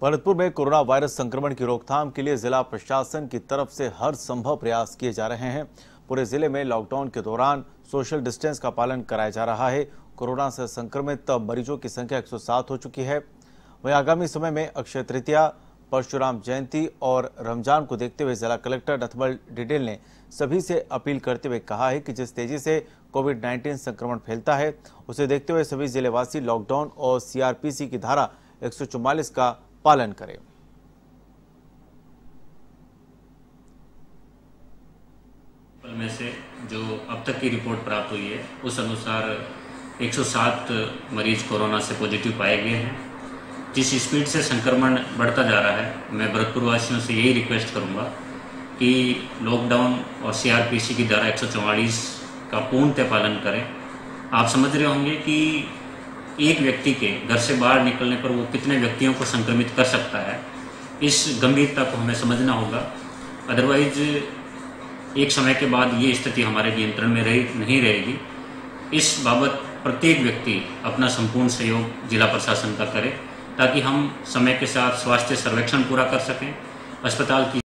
भरतपुर में corona virus संक्रमण की रोकथाम के लिए जिला प्रशासन की तरफ़ से हर संभव प्रयास किए जा रहे हैं। पूरे ज़िले में लॉकडाउन के दौरान सोशल डिस्टेंस का पालन कराया जा रहा है। कोरोना से संक्रमित मरीजों की संख्या 107 हो चुकी है। वहीं आगामी समय में अक्षय तृतीया, परशुराम जयंती और रमज़ान को देखते हुए जिला कलेक्टर नथमल डिडेल ने सभी से अपील करते हुए कहा है कि जिस तेज़ी से कोविड 19 संक्रमण फैलता है, उसे देखते हुए सभी जिलेवासी लॉकडाउन और सीआरपीसी की धारा 144 का पालन करें। में से जो अब तक की रिपोर्ट प्राप्त हुई है, उस अनुसार 107 मरीज़ कोरोना से पॉजिटिव पाए गए हैं। जिस स्पीड से संक्रमण बढ़ता जा रहा है, मैं भरतपुर वासियों से यही रिक्वेस्ट करूँगा कि लॉकडाउन और सीआरपीसी की धारा एक सौ चौवालीस का पूर्णतः पालन करें। आप समझ रहे होंगे कि एक व्यक्ति के घर से बाहर निकलने पर वो कितने व्यक्तियों को संक्रमित कर सकता है, इस गंभीरता को हमें समझना होगा। अदरवाइज़ एक समय के बाद ये स्थिति हमारे नियंत्रण में रही, नहीं रहेगी। इस बाबत प्रत्येक व्यक्ति अपना संपूर्ण सहयोग जिला प्रशासन का करे, ताकि हम समय के साथ स्वास्थ्य सर्वेक्षण पूरा कर सकें, अस्पताल की